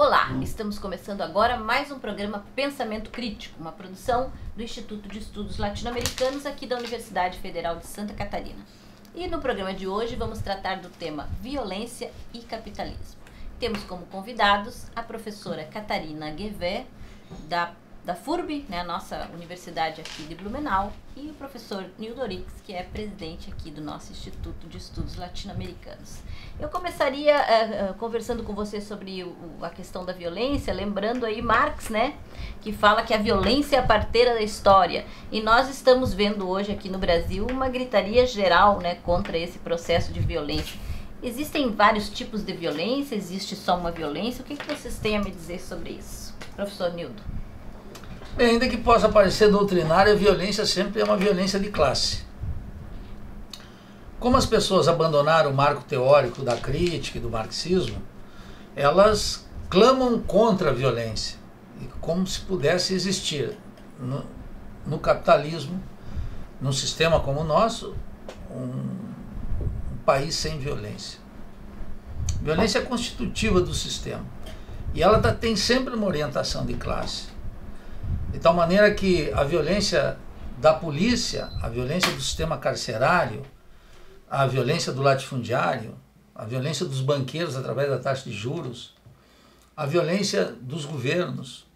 Olá, estamos começando agora mais um programa Pensamento Crítico, uma produção do Instituto de Estudos Latino-Americanos aqui da Universidade Federal de Santa Catarina. E no programa de hoje vamos tratar do tema Violência e Capitalismo. Temos como convidados a professora Catarina Guevé, da da FURB, né, a nossa universidade aqui de Blumenau, e o professor Nildo Orix, que é presidente aqui do nosso Instituto de Estudos Latino-Americanos. Eu começaria uh, uh, conversando com você sobre o, a questão da violência, lembrando aí Marx, né, que fala que a violência é a parteira da história. E nós estamos vendo hoje aqui no Brasil uma gritaria geral, né, contra esse processo de violência. Existem vários tipos de violência, existe só uma violência. O que, que vocês têm a me dizer sobre isso? Professor Nildo. Bem, ainda que possa parecer doutrinária, a violência sempre é uma violência de classe. Como as pessoas abandonaram o marco teórico da crítica e do marxismo, elas clamam contra a violência, como se pudesse existir no, no capitalismo, num sistema como o nosso, um, um país sem violência. Violência é constitutiva do sistema e ela tá, tem sempre uma orientação de classe. De tal maneira que a violência da polícia, a violência do sistema carcerário, a violência do latifundiário, a violência dos banqueiros através da taxa de juros, a violência dos governos,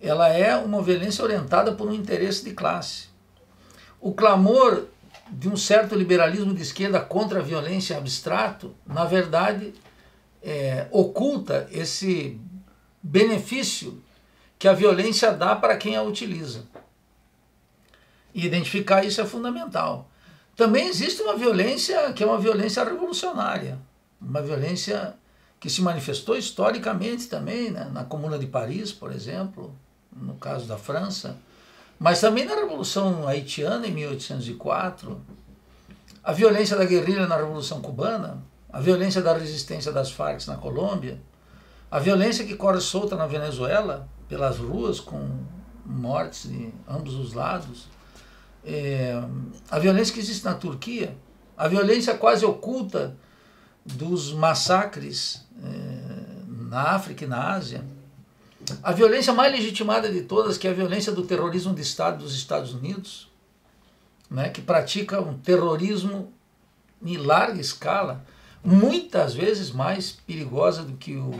ela é uma violência orientada por um interesse de classe. O clamor de um certo liberalismo de esquerda contra a violência abstrato, na verdade, é, oculta esse benefício que a violência dá para quem a utiliza. E identificar isso é fundamental. Também existe uma violência que é uma violência revolucionária, uma violência que se manifestou historicamente também, né? na Comuna de Paris, por exemplo, no caso da França, mas também na Revolução Haitiana em 1804, a violência da guerrilha na Revolução Cubana, a violência da resistência das Farc na Colômbia, a violência que corre solta na Venezuela, pelas ruas com mortes de ambos os lados, é, a violência que existe na Turquia, a violência quase oculta dos massacres é, na África e na Ásia, a violência mais legitimada de todas, que é a violência do terrorismo de Estado dos Estados Unidos, né, que pratica um terrorismo em larga escala, muitas vezes mais perigosa do que o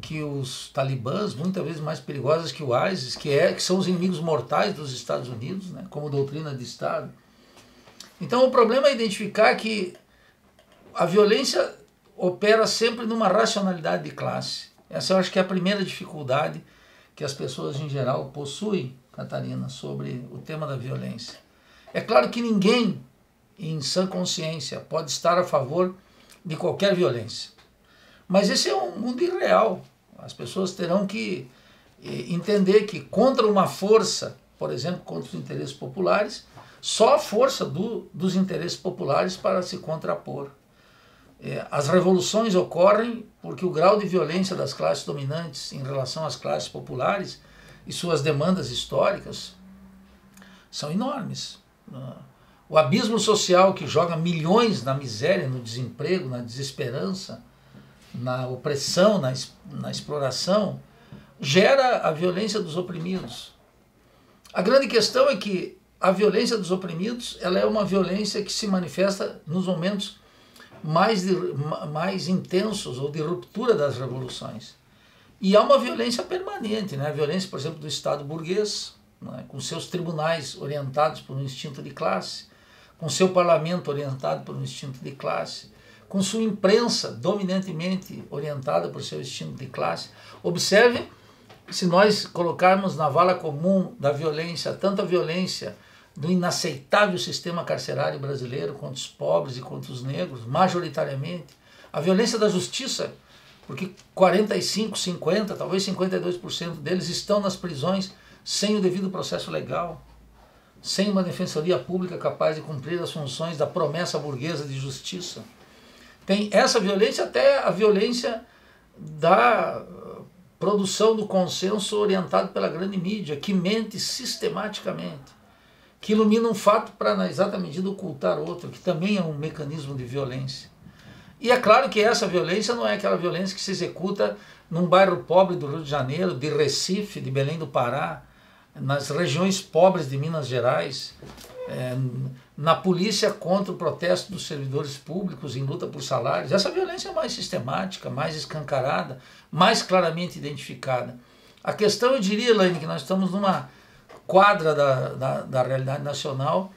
que os talibãs, muitas vezes mais perigosas que o ISIS, que, é, que são os inimigos mortais dos Estados Unidos, né, como doutrina de Estado. Então o problema é identificar que a violência opera sempre numa racionalidade de classe. Essa eu acho que é a primeira dificuldade que as pessoas em geral possuem, Catarina, sobre o tema da violência. É claro que ninguém, em sã consciência, pode estar a favor de qualquer violência. Mas esse é um mundo irreal. As pessoas terão que eh, entender que contra uma força, por exemplo, contra os interesses populares, só a força do, dos interesses populares para se contrapor. É, as revoluções ocorrem porque o grau de violência das classes dominantes em relação às classes populares e suas demandas históricas são enormes. O abismo social que joga milhões na miséria, no desemprego, na desesperança, na opressão, na, na exploração, gera a violência dos oprimidos. A grande questão é que a violência dos oprimidos ela é uma violência que se manifesta nos momentos mais, de, mais intensos ou de ruptura das revoluções. E há uma violência permanente, né? a violência, por exemplo, do Estado burguês, né? com seus tribunais orientados por um instinto de classe, com seu parlamento orientado por um instinto de classe, com sua imprensa dominantemente orientada por seu instinto de classe. Observe se nós colocarmos na vala comum da violência, tanta violência do inaceitável sistema carcerário brasileiro contra os pobres e contra os negros, majoritariamente, a violência da justiça, porque 45, 50, talvez 52% deles estão nas prisões sem o devido processo legal, sem uma defensoria pública capaz de cumprir as funções da promessa burguesa de justiça. Tem essa violência até a violência da produção do consenso orientado pela grande mídia, que mente sistematicamente, que ilumina um fato para, na exata medida, ocultar outro, que também é um mecanismo de violência. E é claro que essa violência não é aquela violência que se executa num bairro pobre do Rio de Janeiro, de Recife, de Belém do Pará, nas regiões pobres de Minas Gerais, é, na polícia contra o protesto dos servidores públicos em luta por salários. Essa violência é mais sistemática, mais escancarada, mais claramente identificada. A questão, eu diria, Elaine, que nós estamos numa quadra da, da, da realidade nacional,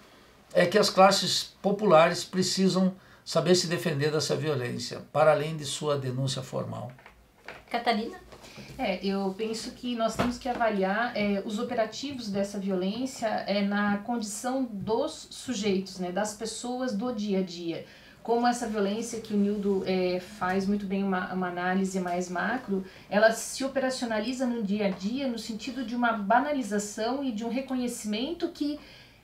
é que as classes populares precisam saber se defender dessa violência, para além de sua denúncia formal. Catalina? É, eu penso que nós temos que avaliar é, os operativos dessa violência é, na condição dos sujeitos, né, das pessoas do dia a dia. Como essa violência que o Nildo é, faz muito bem uma, uma análise mais macro, ela se operacionaliza no dia a dia no sentido de uma banalização e de um reconhecimento que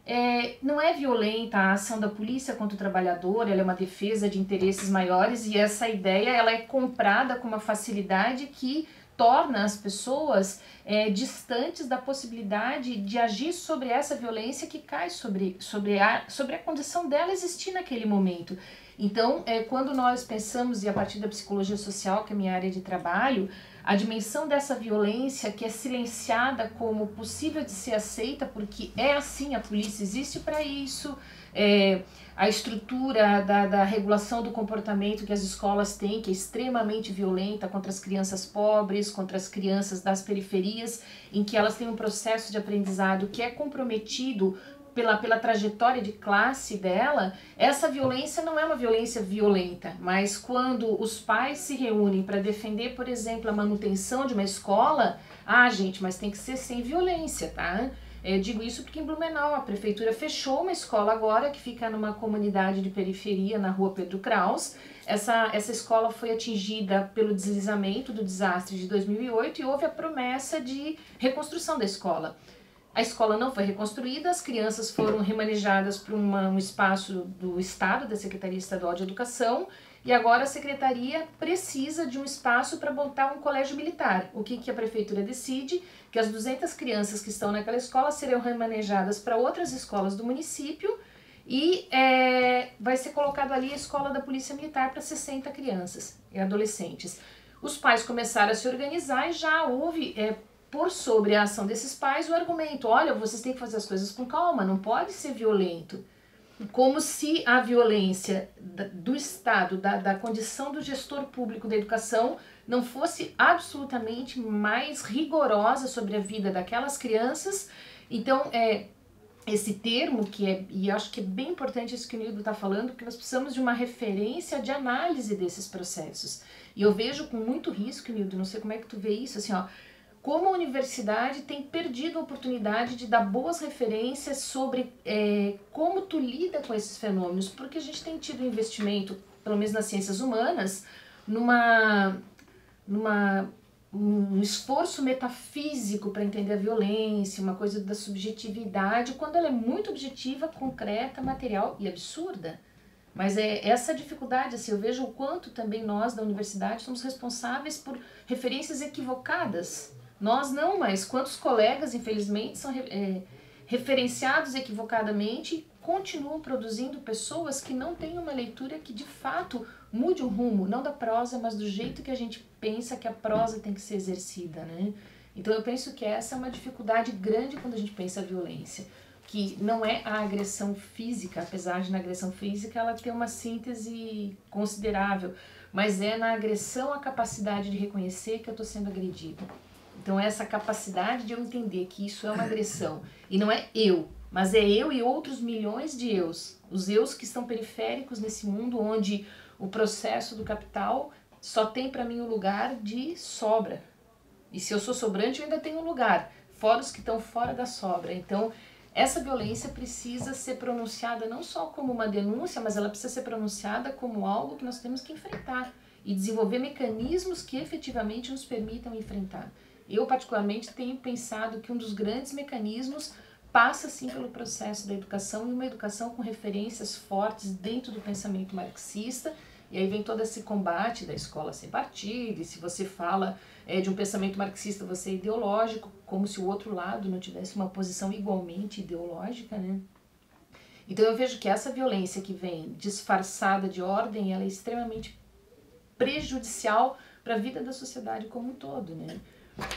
é, não é violenta a ação da polícia contra o trabalhador, ela é uma defesa de interesses maiores e essa ideia ela é comprada com uma facilidade que torna as pessoas é, distantes da possibilidade de agir sobre essa violência que cai sobre, sobre, a, sobre a condição dela existir naquele momento. Então, é, quando nós pensamos, e a partir da psicologia social, que é minha área de trabalho, a dimensão dessa violência que é silenciada como possível de ser aceita, porque é assim, a polícia existe para isso, é, a estrutura da, da regulação do comportamento que as escolas têm, que é extremamente violenta contra as crianças pobres, contra as crianças das periferias, em que elas têm um processo de aprendizado que é comprometido pela, pela trajetória de classe dela, essa violência não é uma violência violenta, mas quando os pais se reúnem para defender, por exemplo, a manutenção de uma escola, ah, gente, mas tem que ser sem violência, tá? Eu digo isso porque em Blumenau a prefeitura fechou uma escola agora que fica numa comunidade de periferia na rua Pedro Kraus. Essa, essa escola foi atingida pelo deslizamento do desastre de 2008 e houve a promessa de reconstrução da escola. A escola não foi reconstruída, as crianças foram remanejadas para um espaço do Estado, da Secretaria Estadual de Educação, e agora a Secretaria precisa de um espaço para montar um colégio militar. O que, que a Prefeitura decide? Que as 200 crianças que estão naquela escola serão remanejadas para outras escolas do município e é, vai ser colocado ali a escola da Polícia Militar para 60 crianças e adolescentes. Os pais começaram a se organizar e já houve é, por sobre a ação desses pais o argumento: olha, vocês têm que fazer as coisas com calma, não pode ser violento. Como se a violência do Estado, da, da condição do gestor público da educação, não fosse absolutamente mais rigorosa sobre a vida daquelas crianças. Então, é, esse termo que é, e acho que é bem importante isso que o Nildo está falando, porque nós precisamos de uma referência de análise desses processos. E eu vejo com muito risco, Nildo, não sei como é que tu vê isso, assim, ó, como a universidade tem perdido a oportunidade de dar boas referências sobre é, como tu lida com esses fenômenos, porque a gente tem tido investimento, pelo menos nas ciências humanas, numa, numa um esforço metafísico para entender a violência, uma coisa da subjetividade, quando ela é muito objetiva, concreta, material e absurda. Mas é essa dificuldade, assim, eu vejo o quanto também nós da universidade somos responsáveis por referências equivocadas nós não, mas quantos colegas, infelizmente, são é, referenciados equivocadamente continuam produzindo pessoas que não têm uma leitura que de fato mude o rumo, não da prosa, mas do jeito que a gente pensa que a prosa tem que ser exercida, né? Então eu penso que essa é uma dificuldade grande quando a gente pensa a violência, que não é a agressão física, apesar de na agressão física ela ter uma síntese considerável, mas é na agressão a capacidade de reconhecer que eu estou sendo agredido. Então, essa capacidade de eu entender que isso é uma agressão e não é eu, mas é eu e outros milhões de eus, os eus que estão periféricos nesse mundo onde o processo do capital só tem para mim o lugar de sobra. E se eu sou sobrante, eu ainda tenho um lugar, fora os que estão fora da sobra. Então, essa violência precisa ser pronunciada não só como uma denúncia, mas ela precisa ser pronunciada como algo que nós temos que enfrentar e desenvolver mecanismos que efetivamente nos permitam enfrentar. Eu, particularmente, tenho pensado que um dos grandes mecanismos passa sim pelo processo da educação e uma educação com referências fortes dentro do pensamento marxista. E aí vem todo esse combate da escola sem partido, e se você fala é, de um pensamento marxista, você é ideológico, como se o outro lado não tivesse uma posição igualmente ideológica, né? Então eu vejo que essa violência que vem disfarçada de ordem, ela é extremamente prejudicial para a vida da sociedade como um todo, né?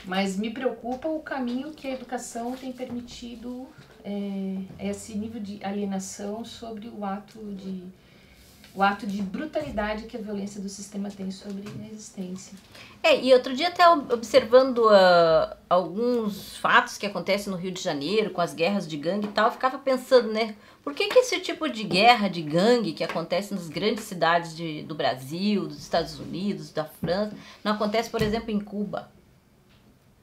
Mas me preocupa o caminho que a educação tem permitido é, esse nível de alienação sobre o ato de o ato de brutalidade que a violência do sistema tem sobre a existência. É, e outro dia até observando uh, alguns fatos que acontecem no Rio de Janeiro, com as guerras de gangue e tal, eu ficava pensando, né, por que, que esse tipo de guerra de gangue que acontece nas grandes cidades de, do Brasil, dos Estados Unidos, da França, não acontece, por exemplo, em Cuba?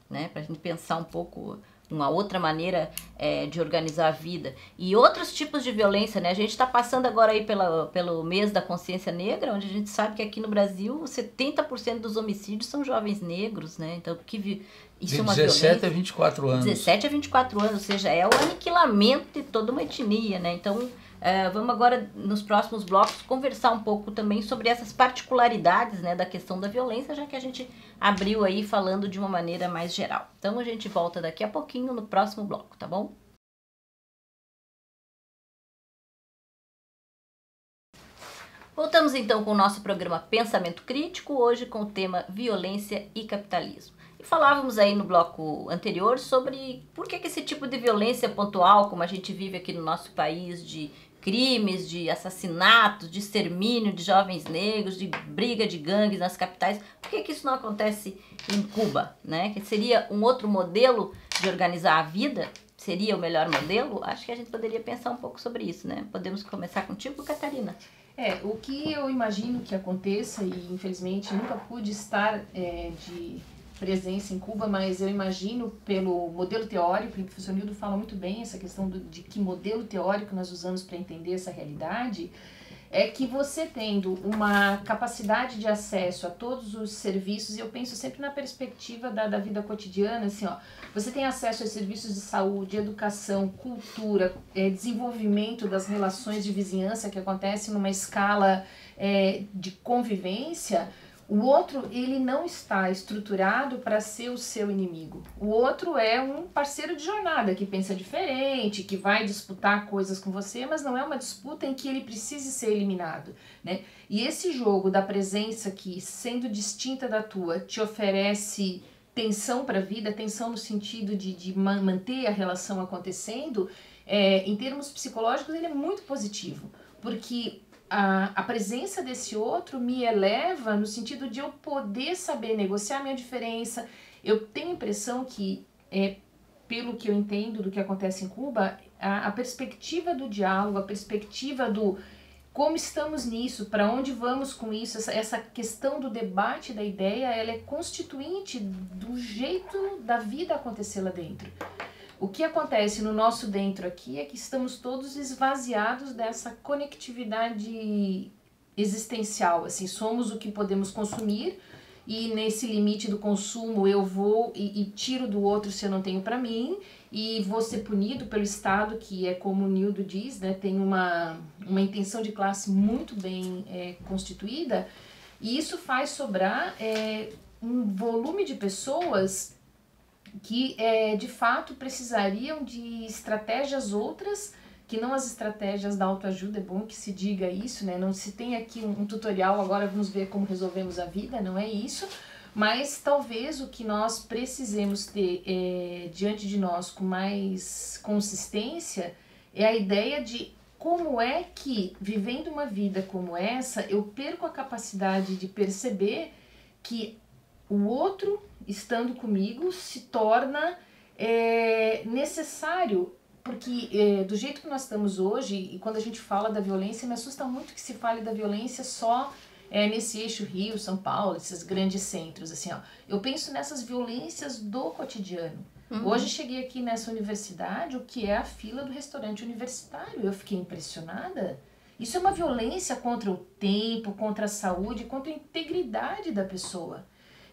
Né, Para a gente pensar um pouco uma outra maneira é, de organizar a vida. E outros tipos de violência, né? A gente está passando agora aí pela, pelo mês da consciência negra, onde a gente sabe que aqui no Brasil 70% dos homicídios são jovens negros, né? Então, que isso de é uma 17 violência. a 24 anos. 17 a 24 anos, ou seja, é o aniquilamento de toda uma etnia, né? Então, Uh, vamos agora, nos próximos blocos, conversar um pouco também sobre essas particularidades né, da questão da violência, já que a gente abriu aí falando de uma maneira mais geral. Então a gente volta daqui a pouquinho no próximo bloco, tá bom? Voltamos então com o nosso programa Pensamento Crítico, hoje com o tema Violência e Capitalismo. E falávamos aí no bloco anterior sobre por que, que esse tipo de violência pontual, como a gente vive aqui no nosso país, de crimes, de assassinatos, de extermínio de jovens negros, de briga de gangues nas capitais. Por que, que isso não acontece em Cuba? Né? Que seria um outro modelo de organizar a vida? Seria o melhor modelo? Acho que a gente poderia pensar um pouco sobre isso, né? Podemos começar contigo, Catarina. É, o que eu imagino que aconteça, e infelizmente nunca pude estar é, de presença em Cuba, mas eu imagino pelo modelo teórico, e o professor Nildo fala muito bem essa questão do, de que modelo teórico nós usamos para entender essa realidade, é que você tendo uma capacidade de acesso a todos os serviços, e eu penso sempre na perspectiva da, da vida cotidiana, assim, ó, você tem acesso a serviços de saúde, educação, cultura, é, desenvolvimento das relações de vizinhança que acontecem numa escala é, de convivência, o outro, ele não está estruturado para ser o seu inimigo. O outro é um parceiro de jornada que pensa diferente, que vai disputar coisas com você, mas não é uma disputa em que ele precise ser eliminado, né? E esse jogo da presença que, sendo distinta da tua, te oferece tensão para a vida, tensão no sentido de, de manter a relação acontecendo, é, em termos psicológicos, ele é muito positivo, porque a, a presença desse outro me eleva no sentido de eu poder saber negociar minha diferença. Eu tenho a impressão que, é, pelo que eu entendo do que acontece em Cuba, a, a perspectiva do diálogo, a perspectiva do como estamos nisso, para onde vamos com isso, essa, essa questão do debate da ideia, ela é constituinte do jeito da vida acontecer lá dentro. O que acontece no nosso dentro aqui é que estamos todos esvaziados dessa conectividade existencial, assim, somos o que podemos consumir e nesse limite do consumo eu vou e, e tiro do outro se eu não tenho para mim e vou ser punido pelo Estado, que é como o Nildo diz, né, tem uma, uma intenção de classe muito bem é, constituída e isso faz sobrar é, um volume de pessoas que é, de fato precisariam de estratégias outras que não as estratégias da autoajuda, é bom que se diga isso, né? Não se tem aqui um, um tutorial, agora vamos ver como resolvemos a vida, não é isso. Mas talvez o que nós precisemos ter é, diante de nós com mais consistência é a ideia de como é que, vivendo uma vida como essa, eu perco a capacidade de perceber que o outro estando comigo se torna é, necessário porque é, do jeito que nós estamos hoje e quando a gente fala da violência me assusta muito que se fale da violência só é, nesse eixo Rio São Paulo esses grandes centros assim ó. Eu penso nessas violências do cotidiano. Uhum. hoje cheguei aqui nessa universidade o que é a fila do restaurante universitário. Eu fiquei impressionada. Isso é uma violência contra o tempo contra a saúde contra a integridade da pessoa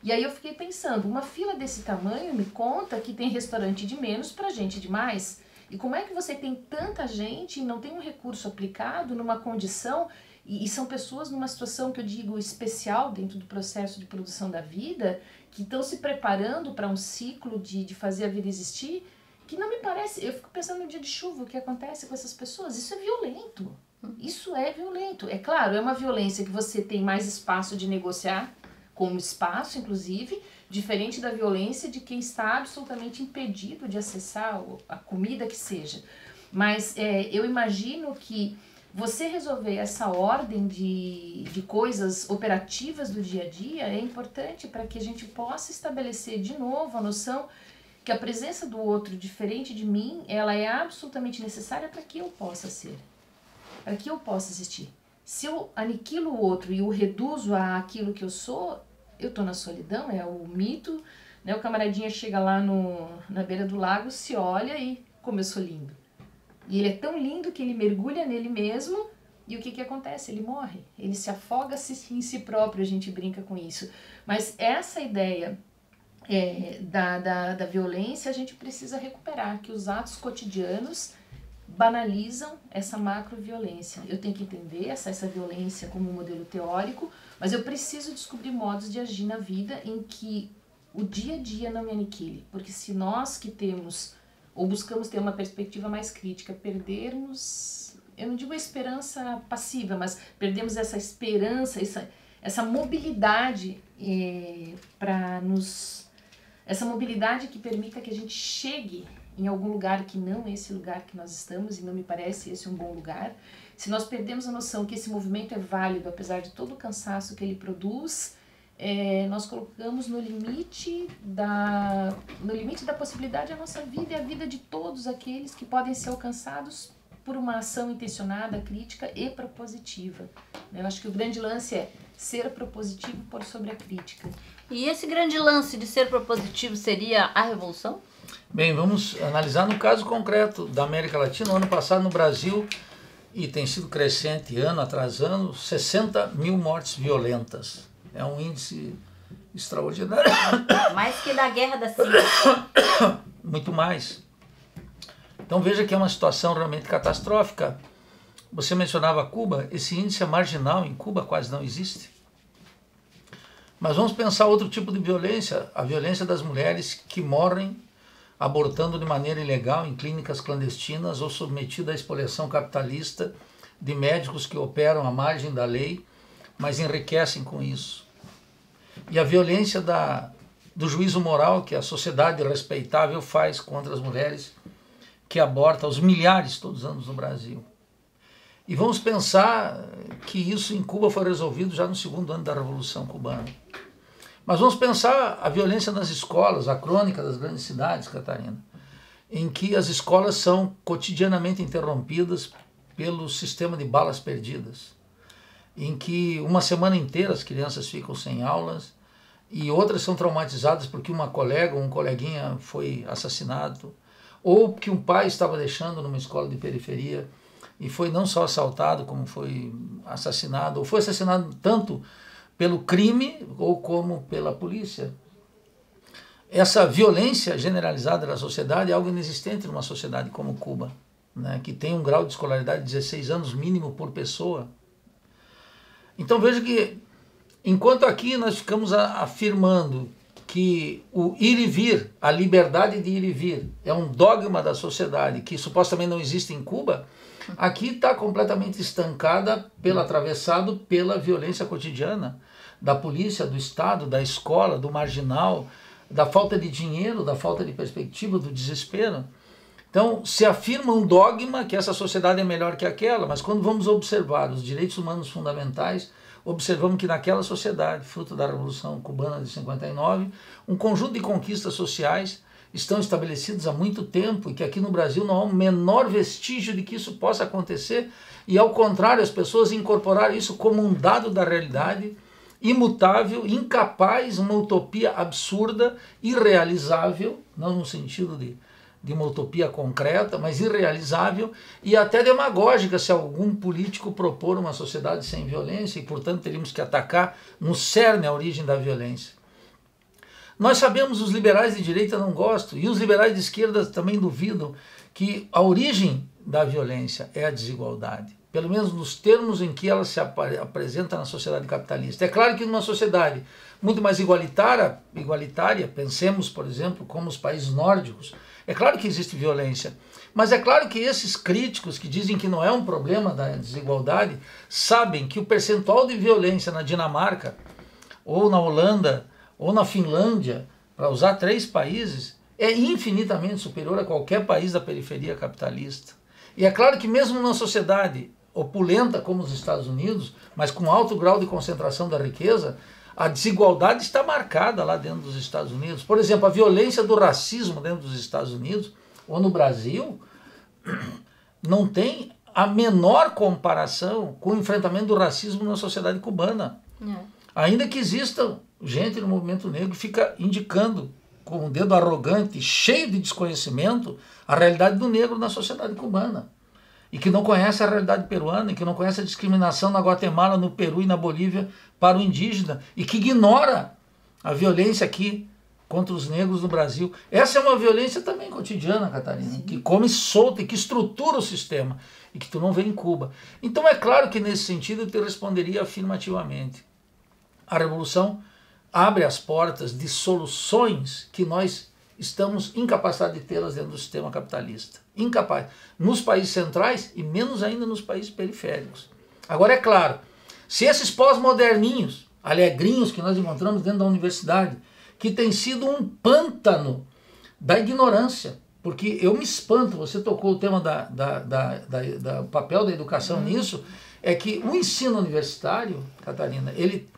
e aí eu fiquei pensando, uma fila desse tamanho me conta que tem restaurante de menos para gente de mais. E como é que você tem tanta gente e não tem um recurso aplicado numa condição e, são pessoas numa situação que eu digo especial dentro do processo de produção da vida, que estão se preparando para um ciclo de, de fazer a vida existir, que não me parece. Eu fico pensando no dia de chuva, o que acontece com essas pessoas. Isso é violento. Isso é violento. É claro, é uma violência que você tem mais espaço de negociar, como espaço, inclusive, diferente da violência de quem está absolutamente impedido de acessar a comida que seja. Mas é, eu imagino que você resolver essa ordem de, de coisas operativas do dia a dia é importante para que a gente possa estabelecer de novo a noção que a presença do outro diferente de mim, ela é absolutamente necessária para que eu possa ser, para que eu possa existir. Se eu aniquilo o outro e o reduzo a aquilo que eu sou, eu estou na solidão, é o mito, né? O camaradinha chega lá no, na beira do lago, se olha e como eu sou lindo. E ele é tão lindo que ele mergulha nele mesmo e o que, que acontece? Ele morre. Ele se afoga em si próprio, a gente brinca com isso. Mas essa ideia é, da, da, da violência a gente precisa recuperar, que os atos cotidianos banalizam essa macroviolência. Eu tenho que entender essa, essa violência como um modelo teórico, mas eu preciso descobrir modos de agir na vida em que o dia a dia não me aniquile. Porque se nós que temos ou buscamos ter uma perspectiva mais crítica, perdermos, eu não digo a esperança passiva, mas perdemos essa esperança, essa, essa mobilidade é, para nos. essa mobilidade que permita que a gente chegue em algum lugar que não é esse lugar que nós estamos, e não me parece esse um bom lugar. Se nós perdemos a noção que esse movimento é válido, apesar de todo o cansaço que ele produz, é, nós colocamos no limite da no limite da possibilidade a nossa vida e a vida de todos aqueles que podem ser alcançados por uma ação intencionada, crítica e propositiva. Eu acho que o grande lance é ser propositivo por sobre a crítica. E esse grande lance de ser propositivo seria a revolução? Bem, vamos analisar no caso concreto da América Latina. No ano passado, no Brasil, e tem sido crescente ano atrás ano, 60 mil mortes violentas é um índice extraordinário. Mais que da guerra da Síria. Muito mais. Então veja que é uma situação realmente catastrófica. Você mencionava Cuba, esse índice é marginal, em Cuba quase não existe. Mas vamos pensar outro tipo de violência, a violência das mulheres que morrem abortando de maneira ilegal em clínicas clandestinas ou submetidas à expoliação capitalista de médicos que operam à margem da lei mas enriquecem com isso. E a violência da, do juízo moral que a sociedade respeitável faz contra as mulheres que abortam aos milhares todos os anos no Brasil. E vamos pensar que isso em Cuba foi resolvido já no segundo ano da Revolução Cubana. Mas vamos pensar a violência nas escolas, a crônica das grandes cidades, Catarina, em que as escolas são cotidianamente interrompidas pelo sistema de balas perdidas em que uma semana inteira as crianças ficam sem aulas e outras são traumatizadas porque uma colega ou um coleguinha foi assassinado, ou que um pai estava deixando numa escola de periferia e foi não só assaltado, como foi assassinado, ou foi assassinado tanto pelo crime ou como pela polícia. Essa violência generalizada da sociedade é algo inexistente numa sociedade como Cuba, né, que tem um grau de escolaridade de 16 anos mínimo por pessoa então veja que enquanto aqui nós ficamos afirmando que o ir e vir, a liberdade de ir e vir, é um dogma da sociedade que supostamente não existe em Cuba, aqui está completamente estancada, pelo atravessado pela violência cotidiana da polícia, do Estado, da escola, do marginal, da falta de dinheiro, da falta de perspectiva, do desespero. Então, se afirma um dogma que essa sociedade é melhor que aquela, mas quando vamos observar os direitos humanos fundamentais, observamos que naquela sociedade, fruto da Revolução Cubana de 59, um conjunto de conquistas sociais estão estabelecidas há muito tempo e que aqui no Brasil não há o menor vestígio de que isso possa acontecer e, ao contrário, as pessoas incorporaram isso como um dado da realidade imutável, incapaz, uma utopia absurda, irrealizável, não no sentido de de uma utopia concreta, mas irrealizável e até demagógica se algum político propor uma sociedade sem violência e, portanto, teríamos que atacar no cerne a origem da violência. Nós sabemos, os liberais de direita não gostam e os liberais de esquerda também duvidam que a origem da violência é a desigualdade, pelo menos nos termos em que ela se ap apresenta na sociedade capitalista. É claro que numa sociedade muito mais igualitária, igualitária, pensemos, por exemplo, como os países nórdicos, É claro que existe violência. Mas é claro que esses críticos que dizem que não é um problema da desigualdade sabem que o percentual de violência na Dinamarca, ou na Holanda, ou na Finlândia, para usar três países, é infinitamente superior a qualquer país da periferia capitalista. E é claro que, mesmo numa sociedade opulenta como os Estados Unidos, mas com alto grau de concentração da riqueza, a desigualdade está marcada lá dentro dos Estados Unidos. Por exemplo, a violência do racismo dentro dos Estados Unidos ou no Brasil não tem a menor comparação com o enfrentamento do racismo na sociedade cubana. É. Ainda que exista gente no movimento negro que fica indicando com um dedo arrogante, cheio de desconhecimento, a realidade do negro na sociedade cubana. E que não conhece a realidade peruana, e que não conhece a discriminação na Guatemala, no Peru e na Bolívia para o indígena, e que ignora a violência aqui contra os negros no Brasil. Essa é uma violência também cotidiana, Catarina, Sim. que come solta e que estrutura o sistema e que tu não vê em Cuba. Então é claro que nesse sentido eu te responderia afirmativamente. A revolução abre as portas de soluções que nós estamos incapacitados de tê-las dentro do sistema capitalista. Incapaz. Nos países centrais e menos ainda nos países periféricos. Agora é claro, se esses pós-moderninhos, alegrinhos que nós encontramos dentro da universidade, que tem sido um pântano da ignorância. Porque eu me espanto, você tocou o tema da, da, da, da, da papel da educação uhum. nisso, é que o ensino universitário, Catarina, ele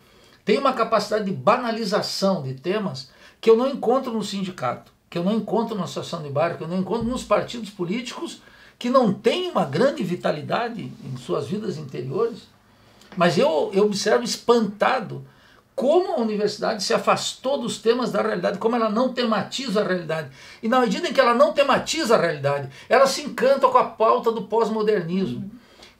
tem uma capacidade de banalização de temas que eu não encontro no sindicato, que eu não encontro na associação de bairro, que eu não encontro nos partidos políticos que não têm uma grande vitalidade em suas vidas interiores. Mas eu, eu observo espantado como a universidade se afastou dos temas da realidade, como ela não tematiza a realidade. E na medida em que ela não tematiza a realidade, ela se encanta com a pauta do pós-modernismo,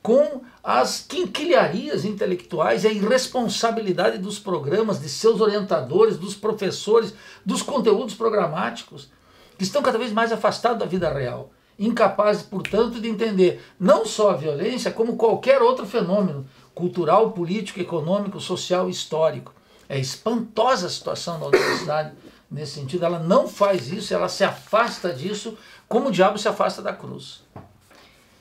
com as quinquilharias intelectuais e a irresponsabilidade dos programas, de seus orientadores, dos professores, dos conteúdos programáticos, que estão cada vez mais afastados da vida real. Incapazes, portanto, de entender não só a violência, como qualquer outro fenômeno cultural, político, econômico, social histórico é espantosa a situação da universidade nesse sentido. Ela não faz isso, ela se afasta disso, como o diabo se afasta da cruz.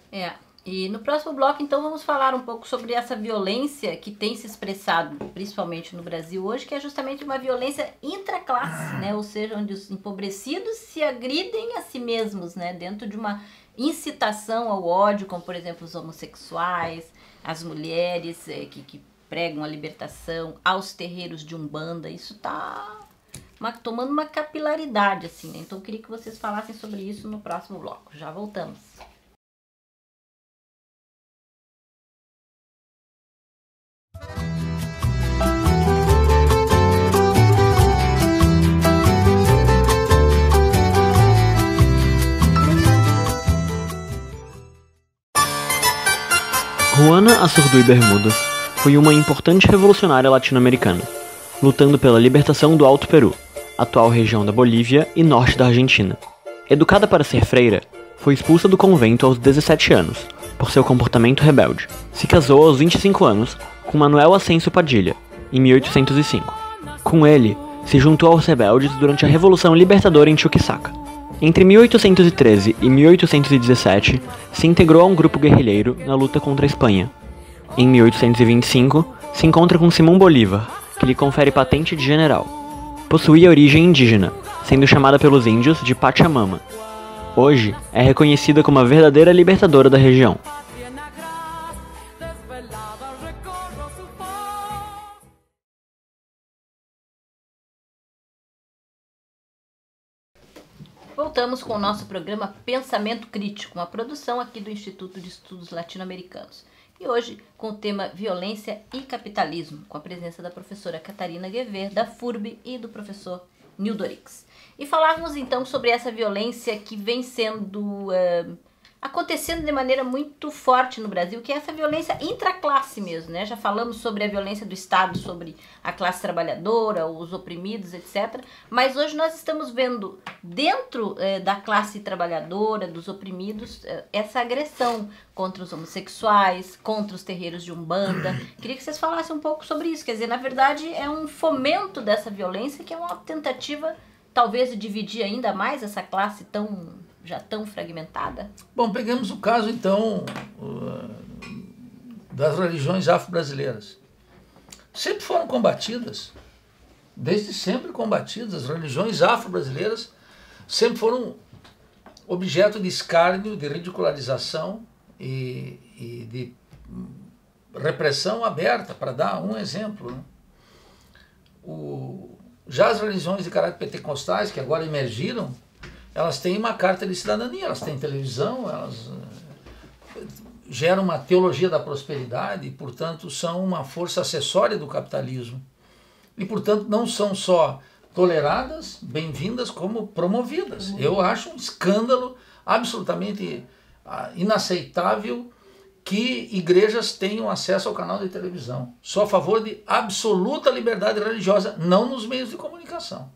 É. E no próximo bloco, então, vamos falar um pouco sobre essa violência que tem se expressado, principalmente no Brasil hoje, que é justamente uma violência intraclasse, né? Ou seja, onde os empobrecidos se agridem a si mesmos, né? Dentro de uma incitação ao ódio, como, por exemplo, os homossexuais, as mulheres é, que, que pregam a libertação, aos terreiros de Umbanda, isso tá uma, tomando uma capilaridade, assim, né? Então eu queria que vocês falassem sobre isso no próximo bloco. Já voltamos. Juana Azurduy Bermudas foi uma importante revolucionária latino-americana, lutando pela libertação do Alto Peru, atual região da Bolívia e norte da Argentina. Educada para ser freira, foi expulsa do convento aos 17 anos, por seu comportamento rebelde. Se casou aos 25 anos com Manuel Ascenso Padilha, em 1805. Com ele, se juntou aos rebeldes durante a Revolução Libertadora em Chuquisaca. Entre 1813 e 1817, se integrou a um grupo guerrilheiro na luta contra a Espanha, em 1825, se encontra com Simão Bolívar, que lhe confere patente de general. Possuía origem indígena, sendo chamada pelos índios de Pachamama. Hoje, é reconhecida como a verdadeira libertadora da região. Voltamos com o nosso programa Pensamento Crítico, uma produção aqui do Instituto de Estudos Latino-Americanos. E hoje com o tema Violência e Capitalismo, com a presença da professora Catarina Guever, da FURB e do professor Nildorix. E falarmos então sobre essa violência que vem sendo uh, acontecendo de maneira muito forte no Brasil, que é essa violência intraclasse mesmo, né? Já falamos sobre a violência do Estado, sobre a classe trabalhadora, os oprimidos, etc. Mas hoje nós estamos vendo dentro eh, da classe trabalhadora, dos oprimidos, eh, essa agressão contra os homossexuais, contra os terreiros de Umbanda. Queria que vocês falassem um pouco sobre isso. Quer dizer, na verdade, é um fomento dessa violência que é uma tentativa talvez dividir ainda mais essa classe tão já tão fragmentada? Bom, pegamos o caso então das religiões afro-brasileiras. Sempre foram combatidas, desde sempre combatidas. As religiões afro-brasileiras sempre foram objeto de escárnio, de ridicularização e, e de repressão aberta, para dar um exemplo. Né? O, já as religiões de caráter pentecostais, que agora emergiram, elas têm uma carta de cidadania, elas têm televisão, elas eh, geram uma teologia da prosperidade e, portanto, são uma força acessória do capitalismo. E, portanto, não são só toleradas, bem-vindas, como promovidas. Uhum. Eu acho um escândalo absolutamente ah, inaceitável que igrejas tenham acesso ao canal de televisão. Sou a favor de absoluta liberdade religiosa, não nos meios de comunicação.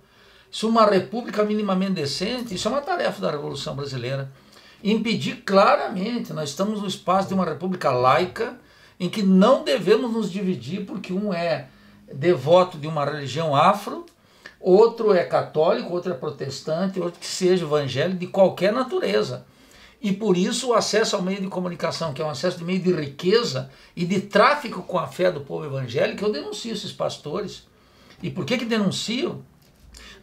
Se uma república minimamente decente, isso é uma tarefa da Revolução Brasileira. Impedir claramente, nós estamos no espaço de uma república laica, em que não devemos nos dividir porque um é devoto de uma religião afro, outro é católico, outro é protestante, outro que seja evangélico de qualquer natureza. E por isso o acesso ao meio de comunicação, que é um acesso de meio de riqueza e de tráfico com a fé do povo evangélico, eu denuncio esses pastores. E por que que denuncio?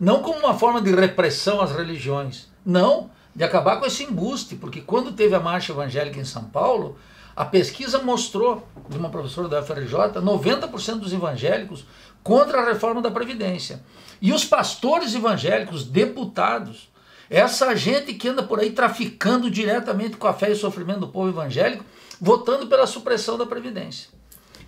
Não como uma forma de repressão às religiões, não, de acabar com esse embuste, porque quando teve a marcha evangélica em São Paulo, a pesquisa mostrou, de uma professora da UFRJ, 90% dos evangélicos contra a reforma da Previdência. E os pastores evangélicos, deputados, essa gente que anda por aí traficando diretamente com a fé e o sofrimento do povo evangélico, votando pela supressão da Previdência.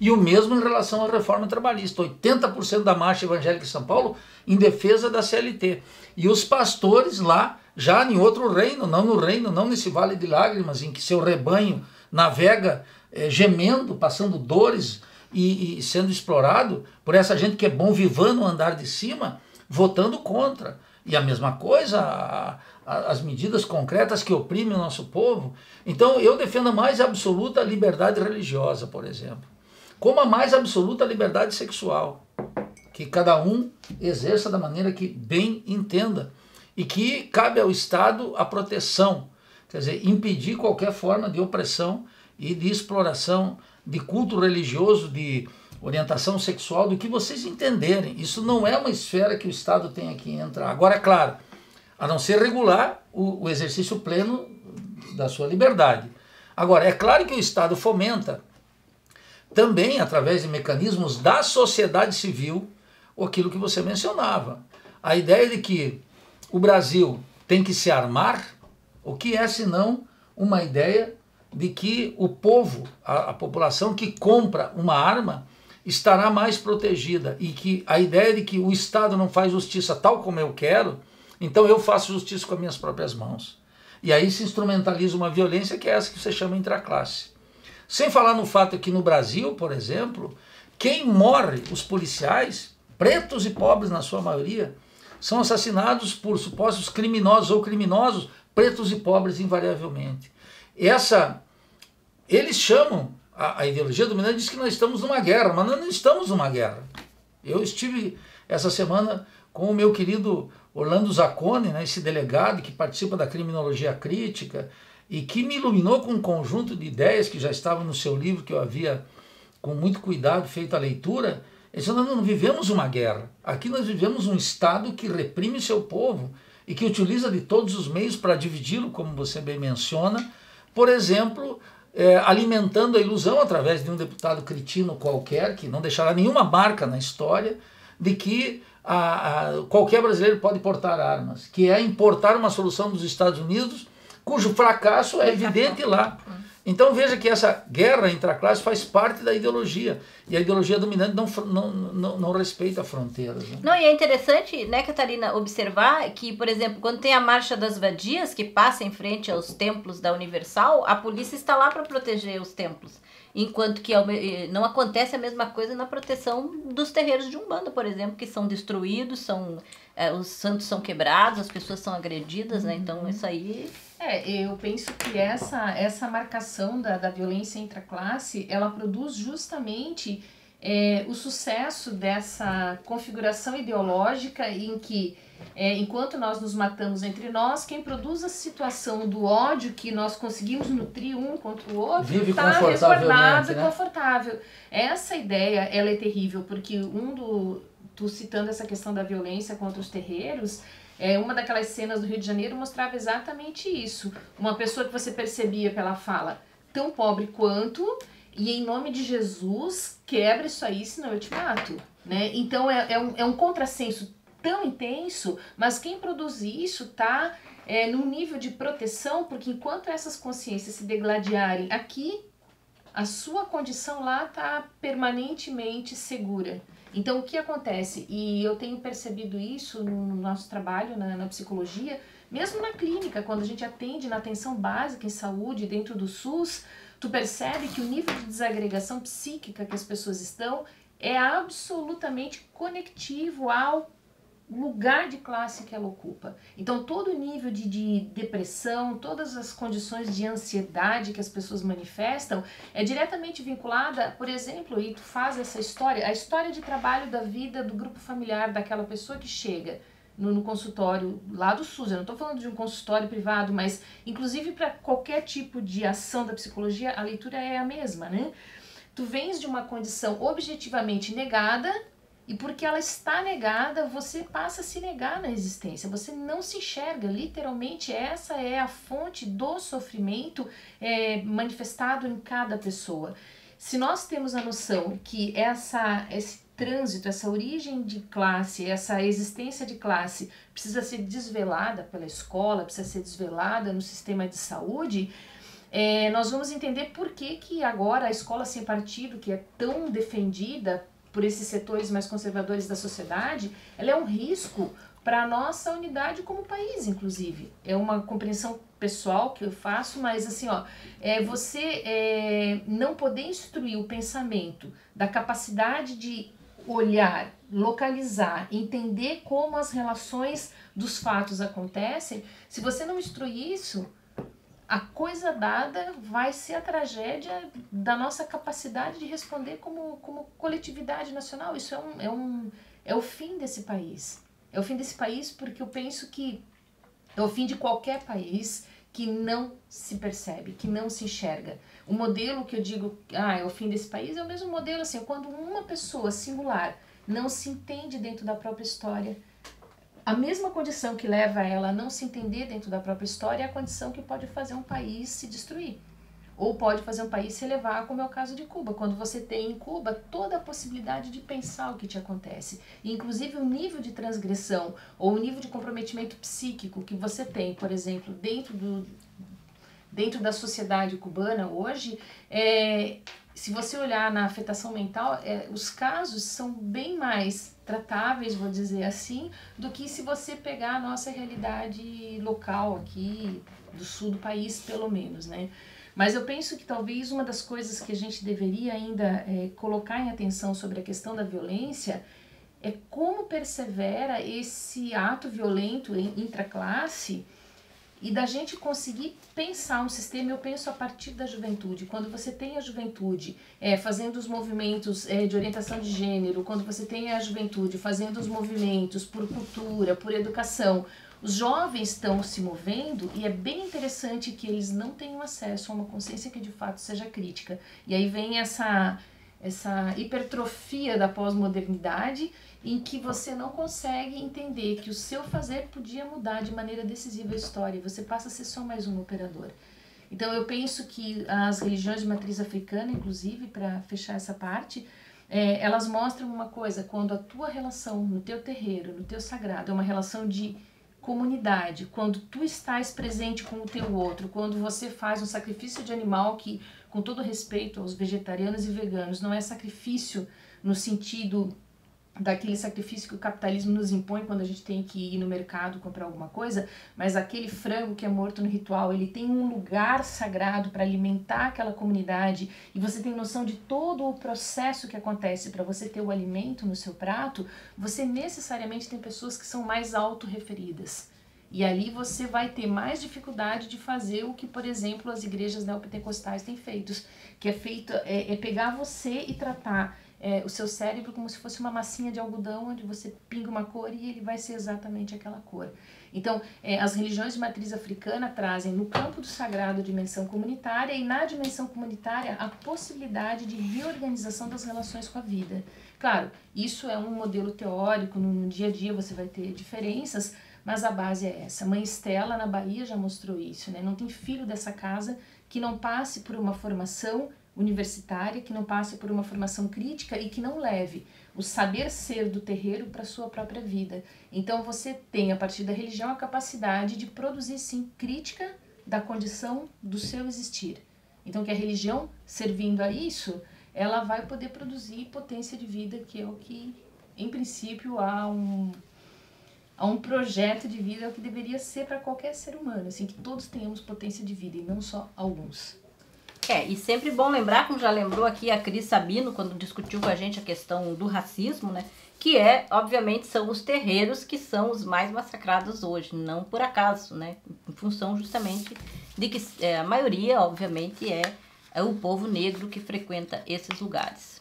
E o mesmo em relação à reforma trabalhista. 80% da marcha evangélica em São Paulo em defesa da CLT. E os pastores lá, já em outro reino, não no reino, não nesse vale de lágrimas, em que seu rebanho navega é, gemendo, passando dores e, e, sendo explorado por essa gente que é bom vivando no andar de cima, votando contra. E a mesma coisa, a, a, as medidas concretas que oprimem o nosso povo. Então eu defendo a mais absoluta liberdade religiosa, por exemplo. Como a mais absoluta liberdade sexual. Que cada um exerça da maneira que bem entenda. E que cabe ao Estado a proteção. Quer dizer, impedir qualquer forma de opressão e de exploração de culto religioso, de orientação sexual, do que vocês entenderem. Isso não é uma esfera que o Estado tem que entrar. Agora, é claro, a não ser regular o, o exercício pleno da sua liberdade. Agora, é claro que o Estado fomenta também, através de mecanismos da sociedade civil, aquilo que você mencionava. A ideia de que o Brasil tem que se armar, o que é senão uma ideia de que o povo, a, a população que compra uma arma, estará mais protegida e que a ideia de que o Estado não faz justiça tal como eu quero, então eu faço justiça com as minhas próprias mãos. E aí se instrumentaliza uma violência que é essa que você chama intraclasse. Sem falar no fato que no Brasil, por exemplo, quem morre, os policiais, pretos e pobres na sua maioria, são assassinados por supostos criminosos ou criminosos, pretos e pobres invariavelmente. Essa, eles chamam a, a ideologia dominante diz que nós estamos numa guerra, mas nós não estamos numa guerra. Eu estive essa semana com o meu querido Orlando Zaccone, né, esse delegado que participa da criminologia crítica e que me iluminou com um conjunto de ideias que já estavam no seu livro, que eu havia, com muito cuidado, feito a leitura. Ele disse, nós não vivemos uma guerra. Aqui nós vivemos um Estado que reprime seu povo e que utiliza de todos os meios para dividi-lo, como você bem menciona. Por exemplo, é, alimentando a ilusão através de um deputado cretino qualquer, que não deixará nenhuma marca na história, de que a, a, qualquer brasileiro pode portar armas, que é importar uma solução dos Estados Unidos, cujo fracasso é evidente lá. Então veja que essa guerra entre a classe faz parte da ideologia. E a ideologia dominante não, não, não, não respeita fronteiras. Né? Não, e é interessante, né, Catarina, observar que, por exemplo, quando tem a Marcha das Vadias, que passa em frente aos templos da Universal, a polícia está lá para proteger os templos. Enquanto que eh, não acontece a mesma coisa na proteção dos terreiros de Umbanda, por exemplo, que são destruídos, são, é, os santos são quebrados, as pessoas são agredidas, né? Então uhum. isso aí é, eu penso que essa, essa marcação da, da violência intraclasse, ela produz justamente é, o sucesso dessa configuração ideológica em que é, enquanto nós nos matamos entre nós, quem produz a situação do ódio que nós conseguimos nutrir um contra o outro está resguardado e né? confortável. Essa ideia ela é terrível, porque um do. Tu citando essa questão da violência contra os terreiros, é, uma daquelas cenas do Rio de Janeiro mostrava exatamente isso. Uma pessoa que você percebia pela fala tão pobre quanto, e em nome de Jesus, quebra isso aí, senão eu te mato. Né? Então é, é, um, é um contrassenso tão intenso, mas quem produz isso está é, num nível de proteção, porque enquanto essas consciências se degladiarem aqui, a sua condição lá está permanentemente segura. Então, o que acontece? E eu tenho percebido isso no nosso trabalho na, na psicologia, mesmo na clínica, quando a gente atende na atenção básica em saúde dentro do SUS, tu percebe que o nível de desagregação psíquica que as pessoas estão é absolutamente conectivo ao lugar de classe que ela ocupa. Então, todo o nível de, de, depressão, todas as condições de ansiedade que as pessoas manifestam é diretamente vinculada, por exemplo, e tu faz essa história, a história de trabalho da vida do grupo familiar daquela pessoa que chega no, no consultório lá do SUS. Eu não estou falando de um consultório privado, mas inclusive para qualquer tipo de ação da psicologia, a leitura é a mesma, né? Tu vens de uma condição objetivamente negada e porque ela está negada, você passa a se negar na existência. Você não se enxerga. Literalmente, essa é a fonte do sofrimento é, manifestado em cada pessoa. Se nós temos a noção que essa, esse trânsito, essa origem de classe, essa existência de classe precisa ser desvelada pela escola, precisa ser desvelada no sistema de saúde, é, nós vamos entender por que, que agora a escola sem partido, que é tão defendida por esses setores mais conservadores da sociedade, ela é um risco para a nossa unidade como país, inclusive. É uma compreensão pessoal que eu faço, mas assim, ó, é você é, não poder instruir o pensamento da capacidade de olhar, localizar, entender como as relações dos fatos acontecem, se você não instruir isso, a coisa dada vai ser a tragédia da nossa capacidade de responder como, como coletividade nacional. Isso é, um, é, um, é o fim desse país. É o fim desse país porque eu penso que é o fim de qualquer país que não se percebe, que não se enxerga. O modelo que eu digo, ah, é o fim desse país, é o mesmo modelo assim, quando uma pessoa singular não se entende dentro da própria história, a mesma condição que leva ela a não se entender dentro da própria história é a condição que pode fazer um país se destruir. Ou pode fazer um país se elevar, como é o caso de Cuba, quando você tem em Cuba toda a possibilidade de pensar o que te acontece. E, inclusive o nível de transgressão ou o nível de comprometimento psíquico que você tem, por exemplo, dentro, do, dentro da sociedade cubana hoje, é, se você olhar na afetação mental, é, os casos são bem mais tratáveis, vou dizer assim, do que se você pegar a nossa realidade local aqui, do sul do país, pelo menos, né? Mas eu penso que talvez uma das coisas que a gente deveria ainda é, colocar em atenção sobre a questão da violência é como persevera esse ato violento intraclasse e da gente conseguir pensar um sistema, eu penso a partir da juventude. Quando você tem a juventude é, fazendo os movimentos é, de orientação de gênero, quando você tem a juventude fazendo os movimentos por cultura, por educação, os jovens estão se movendo e é bem interessante que eles não tenham acesso a uma consciência que de fato seja crítica. E aí vem essa, essa hipertrofia da pós-modernidade em que você não consegue entender que o seu fazer podia mudar de maneira decisiva a história, você passa a ser só mais um operador. Então eu penso que as religiões de matriz africana, inclusive, para fechar essa parte, é, elas mostram uma coisa, quando a tua relação no teu terreiro, no teu sagrado, é uma relação de comunidade, quando tu estás presente com o teu outro, quando você faz um sacrifício de animal que, com todo respeito aos vegetarianos e veganos, não é sacrifício no sentido daquele sacrifício que o capitalismo nos impõe quando a gente tem que ir no mercado comprar alguma coisa, mas aquele frango que é morto no ritual, ele tem um lugar sagrado para alimentar aquela comunidade e você tem noção de todo o processo que acontece para você ter o alimento no seu prato, você necessariamente tem pessoas que são mais autorreferidas. E ali você vai ter mais dificuldade de fazer o que, por exemplo, as igrejas neopentecostais têm feito, que é feito é, é pegar você e tratar é, o seu cérebro como se fosse uma massinha de algodão onde você pinga uma cor e ele vai ser exatamente aquela cor. Então, é, as religiões de matriz africana trazem no campo do sagrado a dimensão comunitária e na dimensão comunitária a possibilidade de reorganização das relações com a vida. Claro, isso é um modelo teórico, no dia a dia você vai ter diferenças, mas a base é essa. Mãe Estela, na Bahia, já mostrou isso, né? Não tem filho dessa casa que não passe por uma formação universitária, que não passe por uma formação crítica e que não leve o saber ser do terreiro para sua própria vida. Então você tem a partir da religião a capacidade de produzir sim crítica da condição do seu existir. Então que a religião servindo a isso, ela vai poder produzir potência de vida, que é o que em princípio há um há um projeto de vida que deveria ser para qualquer ser humano, assim que todos tenhamos potência de vida e não só alguns. É, e sempre bom lembrar, como já lembrou aqui a Cris Sabino, quando discutiu com a gente a questão do racismo, né? Que é, obviamente, são os terreiros que são os mais massacrados hoje, não por acaso, né? Em função justamente de que é, a maioria, obviamente, é, é o povo negro que frequenta esses lugares.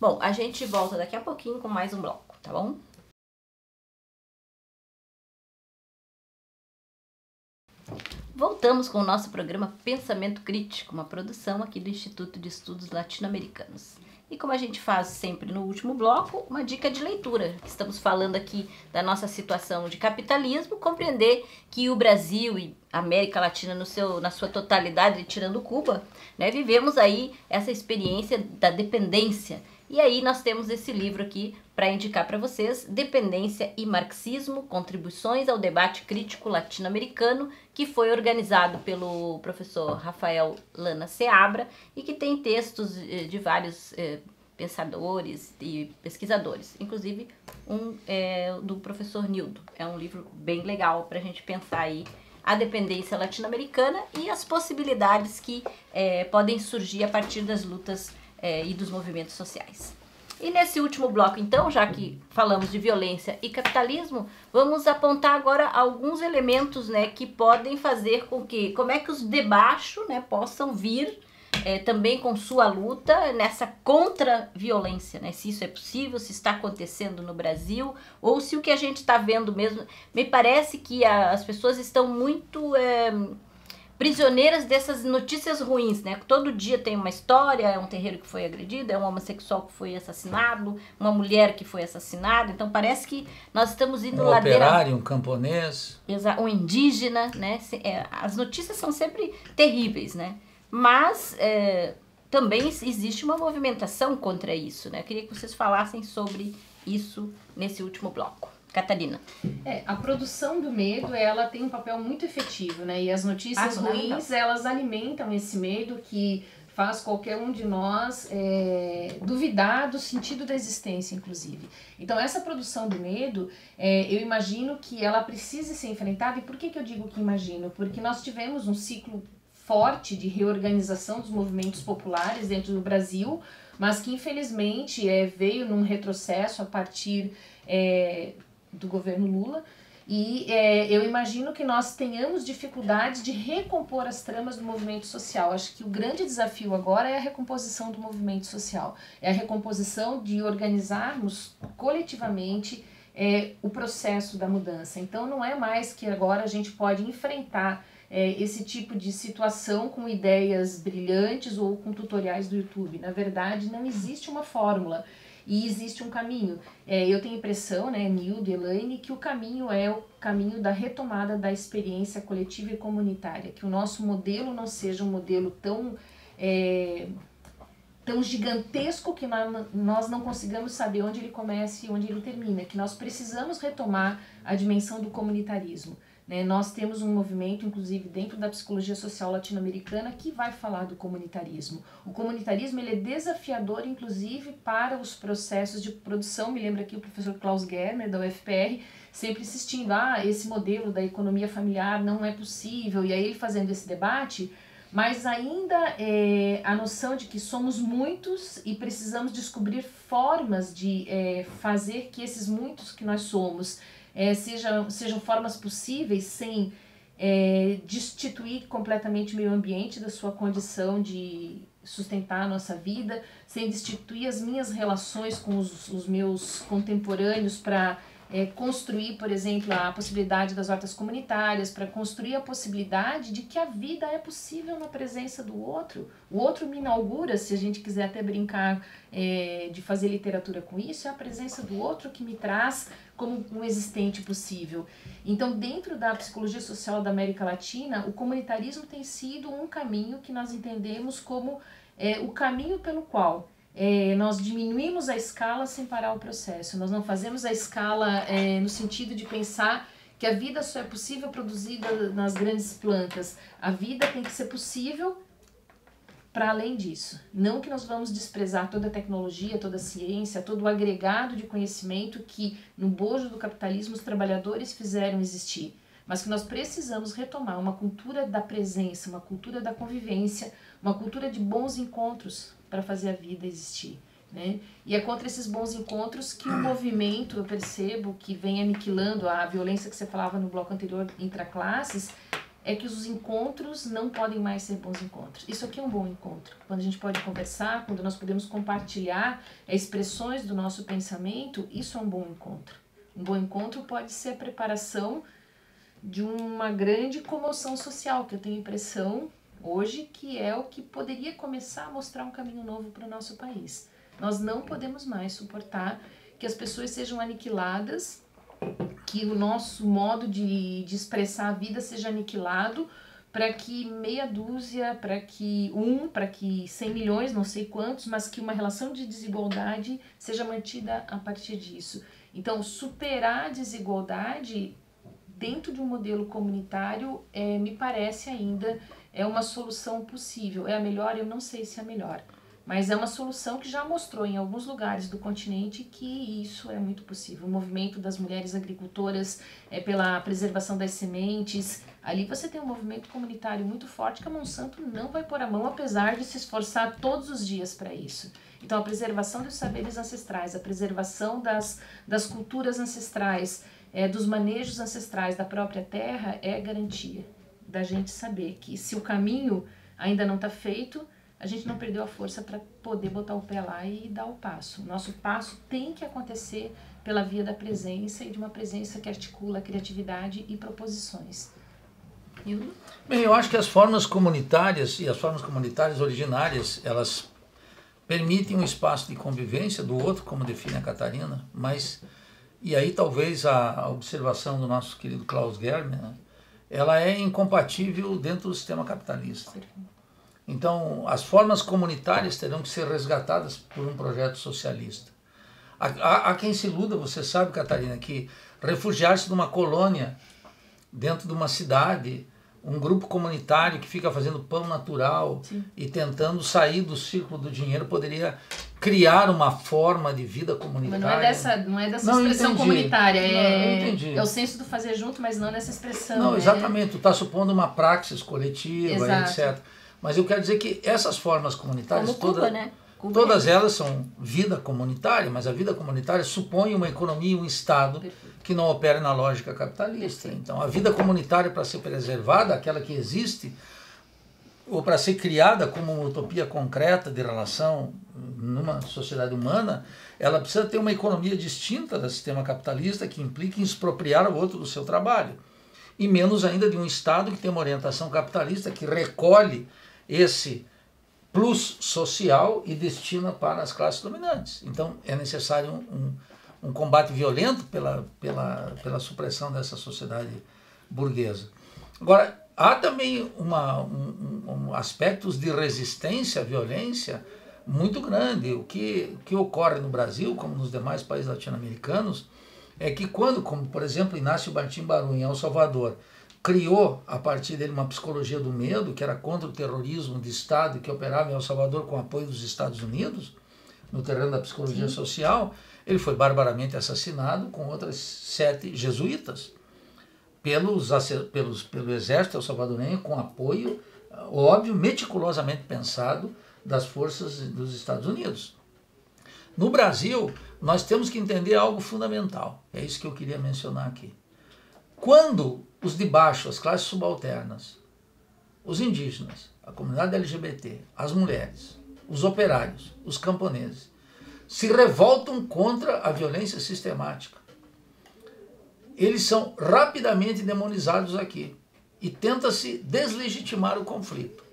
Bom, a gente volta daqui a pouquinho com mais um bloco, tá bom? Voltamos com o nosso programa Pensamento Crítico, uma produção aqui do Instituto de Estudos Latino-Americanos. E como a gente faz sempre no último bloco, uma dica de leitura. Estamos falando aqui da nossa situação de capitalismo, compreender que o Brasil e a América Latina no seu, na sua totalidade, tirando Cuba, né, vivemos aí essa experiência da dependência e aí nós temos esse livro aqui para indicar para vocês, Dependência e Marxismo, Contribuições ao Debate Crítico Latino-Americano, que foi organizado pelo professor Rafael Lana Seabra e que tem textos eh, de vários eh, pensadores e pesquisadores, inclusive um é, do professor Nildo. É um livro bem legal para a gente pensar aí a dependência latino-americana e as possibilidades que é, podem surgir a partir das lutas é, e dos movimentos sociais. E nesse último bloco, então, já que falamos de violência e capitalismo, vamos apontar agora alguns elementos né, que podem fazer com que, como é que os de baixo né, possam vir é, também com sua luta nessa contra-violência, né? Se isso é possível, se está acontecendo no Brasil, ou se o que a gente está vendo mesmo. Me parece que a, as pessoas estão muito. É, prisioneiras dessas notícias ruins, né? Todo dia tem uma história, é um terreiro que foi agredido, é um homossexual que foi assassinado, uma mulher que foi assassinada. Então parece que nós estamos indo um ladeira... operário, um camponês, um indígena, né? É, as notícias são sempre terríveis, né? Mas é, também existe uma movimentação contra isso, né? Eu queria que vocês falassem sobre isso nesse último bloco. Catarina. É, a produção do medo, ela tem um papel muito efetivo, né? E as notícias ah, ruins, elas alimentam esse medo que faz qualquer um de nós é, duvidar do sentido da existência, inclusive. Então, essa produção do medo, é, eu imagino que ela precise ser enfrentada. E por que, que eu digo que imagino? Porque nós tivemos um ciclo forte de reorganização dos movimentos populares dentro do Brasil, mas que infelizmente é, veio num retrocesso a partir é, do governo Lula. E é, eu imagino que nós tenhamos dificuldades de recompor as tramas do movimento social. Acho que o grande desafio agora é a recomposição do movimento social, é a recomposição de organizarmos coletivamente é, o processo da mudança. Então, não é mais que agora a gente pode enfrentar é, esse tipo de situação com ideias brilhantes ou com tutoriais do YouTube. Na verdade, não existe uma fórmula e existe um caminho. É, eu tenho impressão, né, Nildo Elaine, que o caminho é o caminho da retomada da experiência coletiva e comunitária, que o nosso modelo não seja um modelo tão, é, tão gigantesco que nós não consigamos saber onde ele começa e onde ele termina, que nós precisamos retomar a dimensão do comunitarismo. Né? Nós temos um movimento, inclusive dentro da psicologia social latino-americana, que vai falar do comunitarismo. O comunitarismo ele é desafiador, inclusive, para os processos de produção. Me lembra aqui o professor Klaus Germer, da UFPR, sempre insistindo: ah, esse modelo da economia familiar não é possível. E aí ele fazendo esse debate. Mas ainda é, a noção de que somos muitos e precisamos descobrir formas de é, fazer que esses muitos que nós somos é, sejam, sejam formas possíveis sem é, destituir completamente o meio ambiente da sua condição de sustentar a nossa vida, sem destituir as minhas relações com os, os meus contemporâneos para é, construir, por exemplo, a possibilidade das hortas comunitárias, para construir a possibilidade de que a vida é possível na presença do outro. O outro me inaugura, se a gente quiser até brincar é, de fazer literatura com isso, é a presença do outro que me traz como um existente possível. Então, dentro da psicologia social da América Latina, o comunitarismo tem sido um caminho que nós entendemos como é, o caminho pelo qual é, nós diminuímos a escala sem parar o processo. Nós não fazemos a escala é, no sentido de pensar que a vida só é possível produzida nas grandes plantas. A vida tem que ser possível para além disso. Não que nós vamos desprezar toda a tecnologia, toda a ciência, todo o agregado de conhecimento que no bojo do capitalismo os trabalhadores fizeram existir, mas que nós precisamos retomar uma cultura da presença, uma cultura da convivência, uma cultura de bons encontros para fazer a vida existir. Né? E é contra esses bons encontros que o movimento, eu percebo, que vem aniquilando a violência que você falava no bloco anterior, intraclasses, é que os encontros não podem mais ser bons encontros. Isso aqui é um bom encontro. Quando a gente pode conversar, quando nós podemos compartilhar expressões do nosso pensamento, isso é um bom encontro. Um bom encontro pode ser a preparação de uma grande comoção social, que eu tenho a impressão hoje que é o que poderia começar a mostrar um caminho novo para o nosso país. Nós não podemos mais suportar que as pessoas sejam aniquiladas, que o nosso modo de, de expressar a vida seja aniquilado para que meia dúzia, para que um, para que 100 milhões, não sei quantos, mas que uma relação de desigualdade seja mantida a partir disso. Então, superar a desigualdade dentro de um modelo comunitário é, me parece ainda é uma solução possível. É a melhor? Eu não sei se é a melhor. Mas é uma solução que já mostrou em alguns lugares do continente que isso é muito possível. O movimento das mulheres agricultoras é pela preservação das sementes. Ali você tem um movimento comunitário muito forte que a Monsanto não vai pôr a mão, apesar de se esforçar todos os dias para isso. Então, a preservação dos saberes ancestrais, a preservação das, das culturas ancestrais, é, dos manejos ancestrais da própria terra é garantia da gente saber que se o caminho ainda não está feito, a gente não perdeu a força para poder botar o pé lá e dar o passo. Nosso passo tem que acontecer pela via da presença e de uma presença que articula criatividade e proposições. Bem, eu acho que as formas comunitárias e as formas comunitárias originárias, elas permitem um espaço de convivência do outro, como define a Catarina, mas, e aí talvez a, a observação do nosso querido Klaus Germer, né, ela é incompatível dentro do sistema capitalista. Então, as formas comunitárias terão que ser resgatadas por um projeto socialista. Há, há, há quem se iluda, você sabe, Catarina, que refugiar-se numa colônia, dentro de uma cidade, um grupo comunitário que fica fazendo pão natural Sim. e tentando sair do círculo do dinheiro poderia criar uma forma de vida comunitária. Mas não é dessa, não é dessa não, expressão comunitária, é, é o senso do fazer junto, mas não nessa expressão. Não, exatamente, tu está supondo uma praxis coletiva, Exato. etc. Mas eu quero dizer que essas formas comunitárias Como Cuba, toda, né? Todas elas são vida comunitária, mas a vida comunitária supõe uma economia, um Estado Perfeito. Que não opera na lógica capitalista. Então, a vida comunitária, para ser preservada, aquela que existe, ou para ser criada como uma utopia concreta de relação numa sociedade humana, ela precisa ter uma economia distinta do sistema capitalista que implica em expropriar o outro do seu trabalho. E menos ainda de um Estado que tem uma orientação capitalista que recolhe esse plus social e destina para as classes dominantes. Então é necessário um, um, um combate violento pela, pela, pela supressão dessa sociedade burguesa. Agora, há também uma, um, um, aspectos de resistência à violência muito grande. O que, que ocorre no Brasil, como nos demais países latino-americanos, é que quando, como por exemplo Inácio Martim Baru em El Salvador, criou a partir dele uma psicologia do medo, que era contra o terrorismo de Estado que operava em El Salvador com apoio dos Estados Unidos, no terreno da psicologia Sim. social, ele foi barbaramente assassinado com outras sete jesuítas pelos, pelos, pelo exército salvadorenho com apoio, óbvio, meticulosamente pensado das forças dos Estados Unidos. No Brasil, nós temos que entender algo fundamental, é isso que eu queria mencionar aqui. Quando os de baixo, as classes subalternas, os indígenas, a comunidade LGBT, as mulheres, os operários, os camponeses, se revoltam contra a violência sistemática. Eles são rapidamente demonizados aqui e tenta-se deslegitimar o conflito.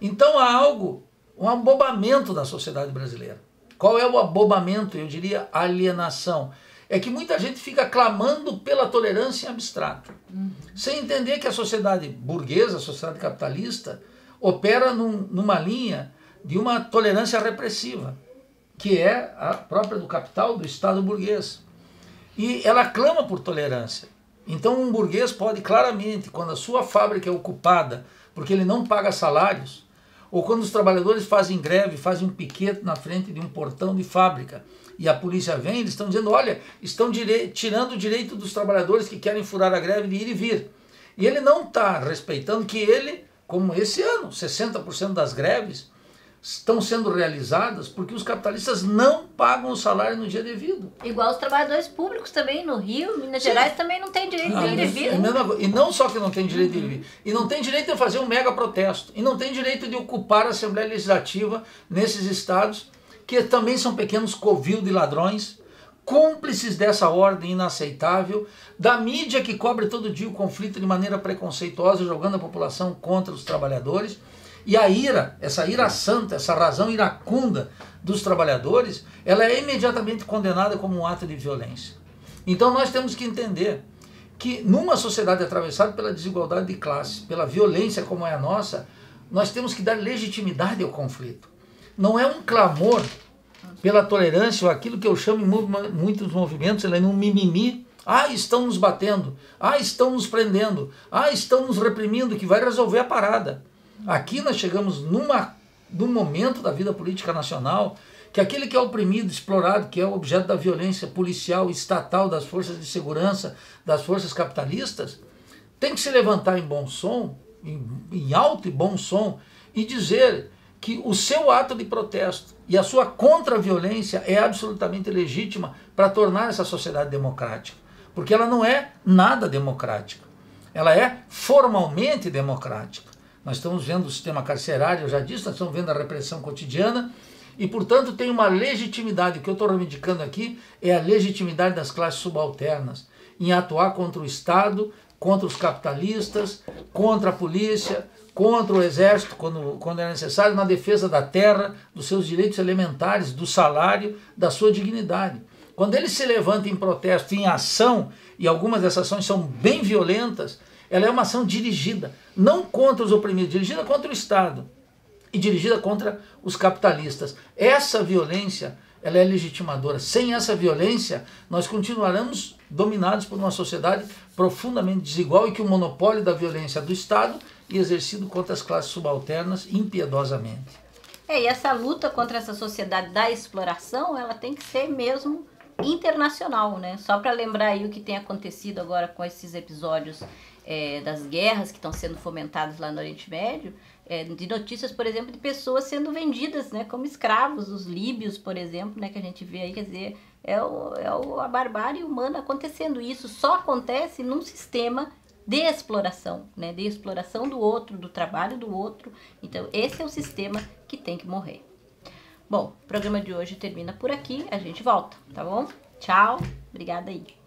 Então há algo, um abobamento da sociedade brasileira. Qual é o abobamento? Eu diria alienação. É que muita gente fica clamando pela tolerância em abstrato, uhum. sem entender que a sociedade burguesa, a sociedade capitalista, opera num, numa linha de uma tolerância repressiva, que é a própria do capital, do Estado burguês. E ela clama por tolerância. Então, um burguês pode claramente, quando a sua fábrica é ocupada porque ele não paga salários, ou quando os trabalhadores fazem greve, fazem um piquete na frente de um portão de fábrica e a polícia vem, eles estão dizendo: olha, estão tirando o direito dos trabalhadores que querem furar a greve de ir e vir. E ele não está respeitando que ele, como esse ano, 60% das greves estão sendo realizadas porque os capitalistas não pagam o salário no dia devido. Igual os trabalhadores públicos também no Rio, Minas Sim. Gerais também não tem direito de ir e vir. É e não só que não tem direito de e vir, e não tem direito de fazer um mega protesto, e não tem direito de ocupar a Assembleia Legislativa nesses estados, que também são pequenos covil de ladrões, cúmplices dessa ordem inaceitável, da mídia que cobre todo dia o conflito de maneira preconceituosa, jogando a população contra os trabalhadores e a ira, essa ira santa, essa razão iracunda dos trabalhadores, ela é imediatamente condenada como um ato de violência. Então nós temos que entender que numa sociedade atravessada pela desigualdade de classe, pela violência como é a nossa, nós temos que dar legitimidade ao conflito. Não é um clamor pela tolerância ou aquilo que eu chamo em muitos movimentos, ela é um mimimi. Ah, estão nos batendo. Ah, estão nos prendendo. Ah, estão nos reprimindo, que vai resolver a parada. Aqui nós chegamos numa, num momento da vida política nacional que aquele que é oprimido, explorado, que é objeto da violência policial, estatal, das forças de segurança, das forças capitalistas, tem que se levantar em bom som, em, em alto e bom som, e dizer que o seu ato de protesto e a sua contra-violência é absolutamente legítima para tornar essa sociedade democrática. Porque ela não é nada democrática. Ela é formalmente democrática. Nós estamos vendo o sistema carcerário, eu já disse, nós estamos vendo a repressão cotidiana e, portanto, tem uma legitimidade. O que eu estou reivindicando aqui é a legitimidade das classes subalternas em atuar contra o Estado, contra os capitalistas, contra a polícia, contra o exército, quando, quando é necessário, na defesa da terra, dos seus direitos elementares, do salário, da sua dignidade. Quando ele se levanta em protesto, em ação, e algumas dessas ações são bem violentas, ela é uma ação dirigida, não contra os oprimidos, dirigida contra o Estado e dirigida contra os capitalistas. Essa violência ela é legitimadora. Sem essa violência, nós continuaremos dominados por uma sociedade profundamente desigual e que o monopólio da violência é do Estado e exercido contra as classes subalternas impiedosamente. É, e essa luta contra essa sociedade da exploração, ela tem que ser mesmo internacional, né? Só para lembrar aí o que tem acontecido agora com esses episódios é, das guerras que estão sendo fomentadas lá no Oriente Médio, é, de notícias, por exemplo, de pessoas sendo vendidas né, como escravos, os líbios, por exemplo, né, que a gente vê aí, quer dizer, é, o, é o, a barbárie humana acontecendo. Isso só acontece num sistema de exploração, né, de exploração do outro, do trabalho do outro. Então, esse é o sistema que tem que morrer. Bom, o programa de hoje termina por aqui, a gente volta, tá bom? Tchau, obrigada aí.